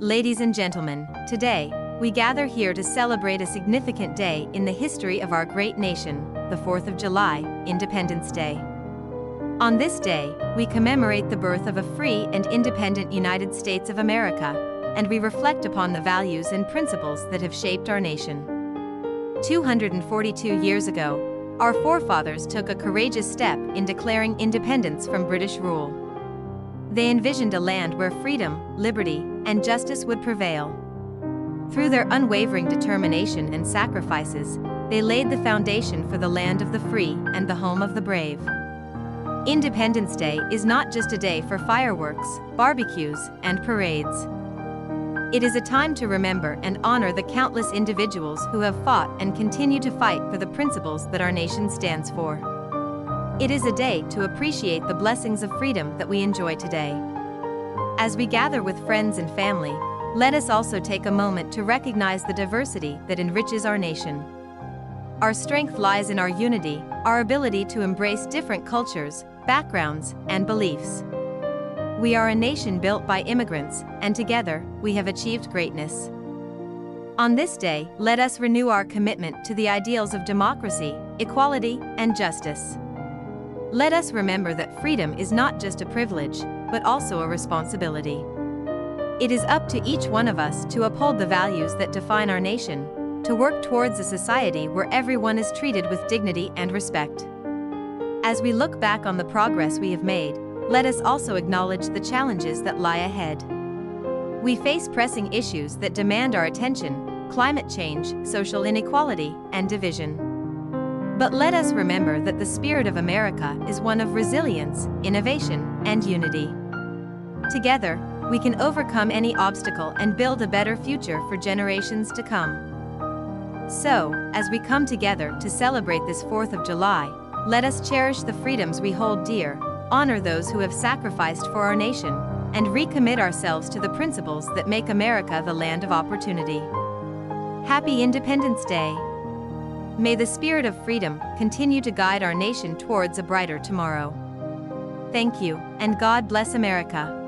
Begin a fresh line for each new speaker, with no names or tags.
Ladies and gentlemen, today, we gather here to celebrate a significant day in the history of our great nation, the 4th of July, Independence Day. On this day, we commemorate the birth of a free and independent United States of America, and we reflect upon the values and principles that have shaped our nation. 242 years ago, our forefathers took a courageous step in declaring independence from British rule. They envisioned a land where freedom, liberty, and justice would prevail. Through their unwavering determination and sacrifices, they laid the foundation for the land of the free and the home of the brave. Independence Day is not just a day for fireworks, barbecues, and parades. It is a time to remember and honor the countless individuals who have fought and continue to fight for the principles that our nation stands for. It is a day to appreciate the blessings of freedom that we enjoy today. As we gather with friends and family, let us also take a moment to recognize the diversity that enriches our nation. Our strength lies in our unity, our ability to embrace different cultures, backgrounds, and beliefs. We are a nation built by immigrants, and together, we have achieved greatness. On this day, let us renew our commitment to the ideals of democracy, equality, and justice. Let us remember that freedom is not just a privilege, but also a responsibility. It is up to each one of us to uphold the values that define our nation, to work towards a society where everyone is treated with dignity and respect. As we look back on the progress we have made, let us also acknowledge the challenges that lie ahead. We face pressing issues that demand our attention climate change, social inequality, and division. But let us remember that the spirit of America is one of resilience, innovation, and unity. Together, we can overcome any obstacle and build a better future for generations to come. So, as we come together to celebrate this 4th of July, let us cherish the freedoms we hold dear, honor those who have sacrificed for our nation, and recommit ourselves to the principles that make America the land of opportunity. Happy Independence Day! May the spirit of freedom continue to guide our nation towards a brighter tomorrow. Thank you, and God bless America.